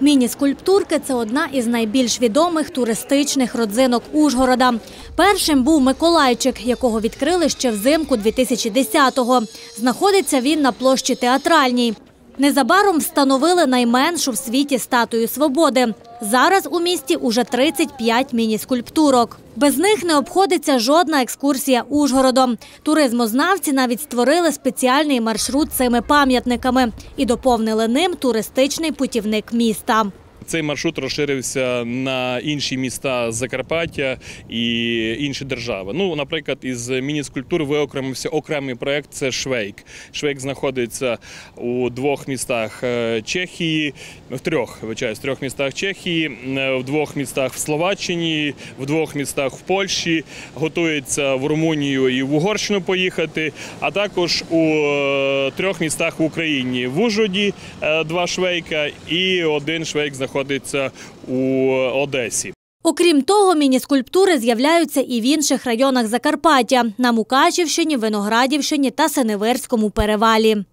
Міні-скульптурки це одна із найбільш відомих туристичних родзинок Ужгорода. Першим був Миколайчик, якого відкрили ще взимку 2010-го. Знаходиться він на площі Театральній. Незабаром встановили найменшу в світі статую свободи. Зараз у місті уже 35 міні-скульптурок. Без них не обходиться жодна екскурсія Ужгородом. Туризмознавці навіть створили спеціальний маршрут цими пам'ятниками і доповнили ним туристичний путівник міста. Цей маршрут розширився на інші міста Закарпаття і інші держави. Ну, наприклад, із міні-скульптур виокремився окремий проект. Це Швейк. Швейк знаходиться у двох містах е, Чехії, в трьох вибачаюсь, в трьох містах Чехії, е, в двох містах в Словаччині, в двох містах в Польщі. Готується в Румунію і в Угорщину поїхати, а також у е, трьох містах в Україні в Ужгороді е, два швейка і один швейк знаходиться у Одесі. Окрім того, міні-скульптури з'являються і в інших районах Закарпаття – на Мукачівщині, Виноградівщині та Синеверському перевалі.